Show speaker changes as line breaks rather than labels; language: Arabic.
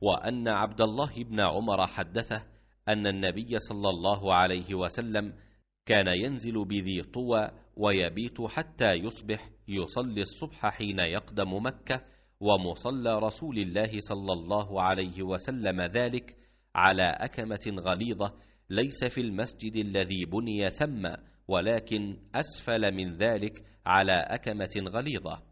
وأن عبد الله بن عمر حدثه أن النبي صلى الله عليه وسلم كان ينزل بذي طوى ويبيت حتى يصبح يصلي الصبح حين يقدم مكة ومصلى رسول الله صلى الله عليه وسلم ذلك على أكمة غليظة ليس في المسجد الذي بني ثم ولكن أسفل من ذلك على أكمة غليظة.